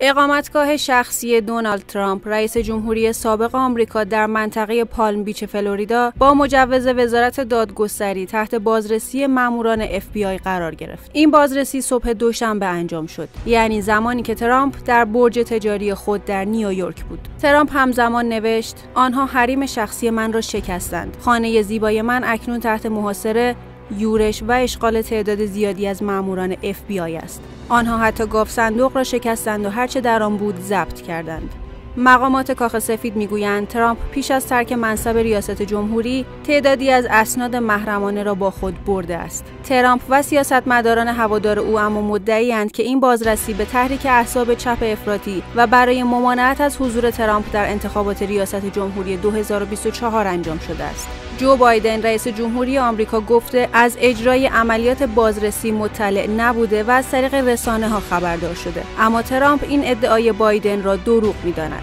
اقامتگاه شخصی دونالد ترامپ رئیس جمهوری سابق آمریکا در منطقه پالم بیچ فلوریدا با مجوز وزارت دادگستری تحت بازرسی ماموران FBI قرار گرفت. این بازرسی صبح دوشنبه انجام شد، یعنی زمانی که ترامپ در برج تجاری خود در نیویورک بود. ترامپ همزمان نوشت: آنها حریم شخصی من را شکستند. خانه زیبای من اکنون تحت محاصره یورش و اشغال تعداد زیادی از ماموران FBI است. آنها حتی گاف صندوق را شکستند و هرچه در آن بود ضبط کردند. مقامات کاخ سفید می‌گویند ترامپ پیش از ترک منصب ریاست جمهوری تعدادی از اسناد محرمانه را با خود برده است. ترامپ و سیاستمداران هوادار او اما مدعیاند که این بازرسی به تحریک احزاب چپ افراطی و برای ممانعت از حضور ترامپ در انتخابات ریاست جمهوری 2024 انجام شده است. جو بایدن رئیس جمهوری آمریکا گفته از اجرای عملیات بازرسی مطلع نبوده و از طریق رسانه ها خبردار شده اما ترامپ این ادعای بایدن را دروغ می‌داند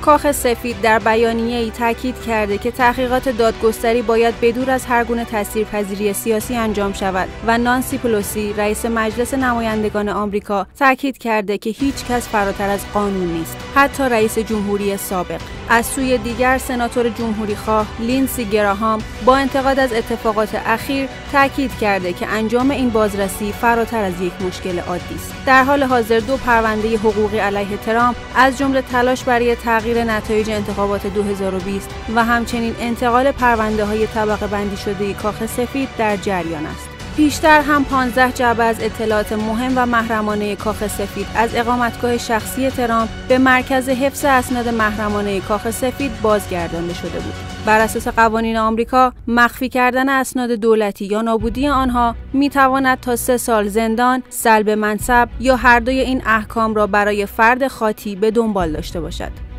کاخ سفید در بیانیه ای تاکید کرده که تحقیقات دادگستری باید بدور از هر گونه تاثیرپذیری سیاسی انجام شود و نانسی پلوسی رئیس مجلس نمایندگان آمریکا تاکید کرده که هیچ کس فراتر از قانون نیست. حتی رئیس جمهوری سابق. از سوی دیگر سناتور جمهوری خواه لیندسی گراهام با انتقاد از اتفاقات اخیر تاکید کرده که انجام این بازرسی فراتر از یک مشکل عادی است. در حال حاضر دو پرونده حقوقی علیه ترامپ از جمله تلاش برای تغییر نتایج انتخابات 2020 و همچنین انتقال پرونده های طبقه بندی شده کاخ سفید در جریان است پیشتر هم 15 جعبه از اطلاعات مهم و محرمانه کاخ سفید از اقامتگاه شخصی ترامپ به مرکز حفظ اسناد محرمانه کاخ سفید بازگردانده شده بود. بر اساس قوانین آمریکا مخفی کردن اسناد دولتی یا نابودی آنها می تواند تا سه سال زندان، سلب منصب یا هر دوی این احکام را برای فرد خاطی به دنبال داشته باشد.